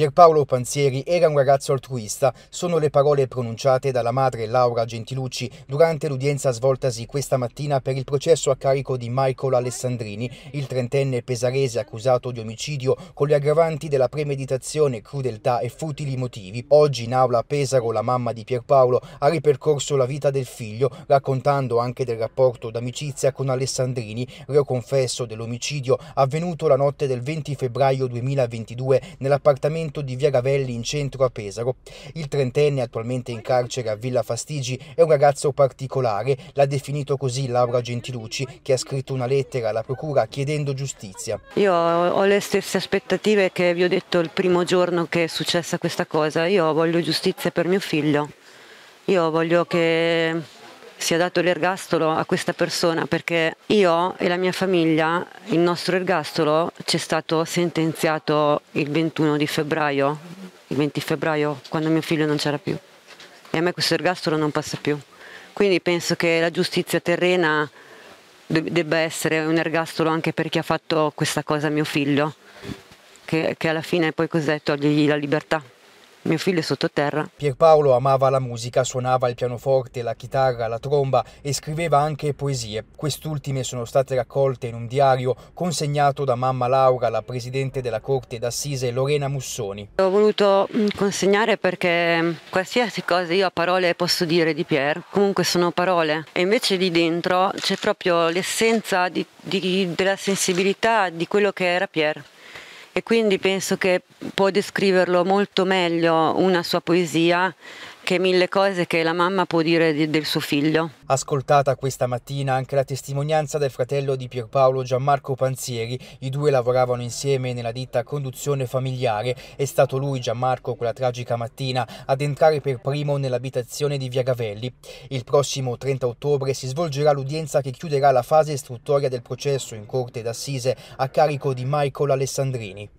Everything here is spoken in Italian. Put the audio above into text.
Pierpaolo Panzieri era un ragazzo altruista, sono le parole pronunciate dalla madre Laura Gentilucci durante l'udienza svoltasi questa mattina per il processo a carico di Michael Alessandrini, il trentenne pesarese accusato di omicidio con le aggravanti della premeditazione, crudeltà e futili motivi. Oggi in aula a Pesaro la mamma di Pierpaolo ha ripercorso la vita del figlio, raccontando anche del rapporto d'amicizia con Alessandrini, reo confesso dell'omicidio avvenuto la notte del 20 febbraio 2022 nell'appartamento appartamento di Via Gavelli in centro a Pesaro. Il trentenne, attualmente in carcere a Villa Fastigi, è un ragazzo particolare, l'ha definito così Laura Gentilucci, che ha scritto una lettera alla procura chiedendo giustizia. Io ho le stesse aspettative che vi ho detto il primo giorno che è successa questa cosa. Io voglio giustizia per mio figlio. Io voglio che sia dato l'ergastolo a questa persona perché io e la mia famiglia, il nostro ergastolo ci è stato sentenziato il 21 di febbraio, il 20 febbraio, quando mio figlio non c'era più. E a me questo ergastolo non passa più. Quindi penso che la giustizia terrena debba essere un ergastolo anche per chi ha fatto questa cosa a mio figlio, che, che alla fine poi cos'è? Togliergli la libertà. Mio figlio è sottoterra. Pierpaolo amava la musica, suonava il pianoforte, la chitarra, la tromba e scriveva anche poesie. Quest'ultime sono state raccolte in un diario consegnato da mamma Laura alla presidente della Corte d'Assise Lorena Mussoni. Ho voluto mm, consegnare perché qualsiasi cosa io a parole posso dire di Pier, comunque sono parole e invece lì dentro c'è proprio l'essenza di, di, della sensibilità di quello che era Pier e quindi penso che può descriverlo molto meglio una sua poesia che mille cose che la mamma può dire di, del suo figlio. Ascoltata questa mattina anche la testimonianza del fratello di Pierpaolo Gianmarco Panzieri, i due lavoravano insieme nella ditta conduzione familiare, è stato lui Gianmarco quella tragica mattina ad entrare per primo nell'abitazione di Via Gavelli. Il prossimo 30 ottobre si svolgerà l'udienza che chiuderà la fase istruttoria del processo in corte d'assise a carico di Michael Alessandrini.